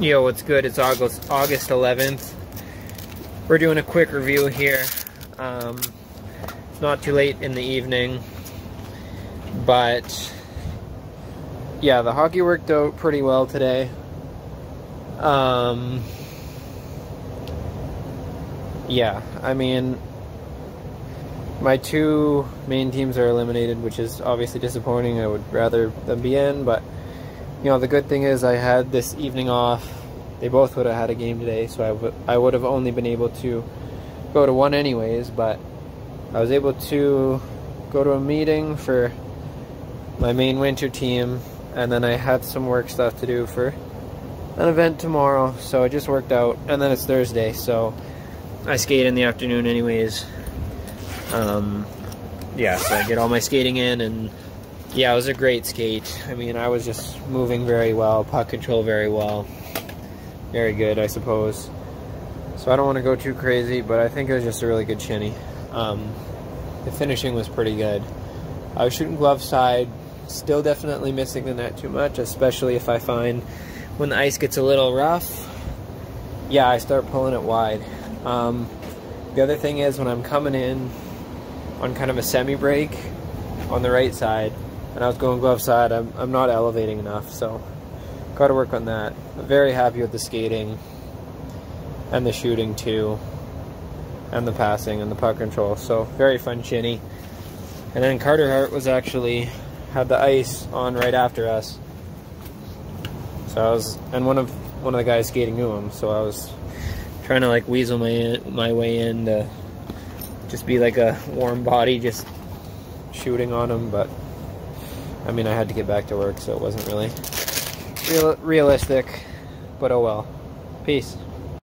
Yo, what's good? It's August August 11th. We're doing a quick review here. Um, not too late in the evening, but yeah, the hockey worked out pretty well today. Um, yeah, I mean, my two main teams are eliminated, which is obviously disappointing. I would rather them be in, but you know, the good thing is I had this evening off. They both would have had a game today, so I, I would have only been able to go to one anyways, but I was able to go to a meeting for my main winter team, and then I had some work stuff to do for an event tomorrow, so it just worked out. And then it's Thursday, so I skate in the afternoon anyways. Um, yeah, so I get all my skating in and yeah, it was a great skate. I mean, I was just moving very well, puck control very well. Very good, I suppose. So I don't want to go too crazy, but I think it was just a really good shinny. Um, the finishing was pretty good. I was shooting glove side, still definitely missing the net too much, especially if I find when the ice gets a little rough, yeah, I start pulling it wide. Um, the other thing is when I'm coming in on kind of a semi break on the right side, and I was going glove side, I'm, I'm not elevating enough, so got to work on that. I'm very happy with the skating and the shooting too, and the passing and the puck control. So very fun shinny. And then Carter Hart was actually had the ice on right after us. So I was, and one of one of the guys skating knew him, so I was trying to like weasel my my way in to just be like a warm body, just shooting on him, but I mean, I had to get back to work, so it wasn't really real, realistic, but oh well. Peace.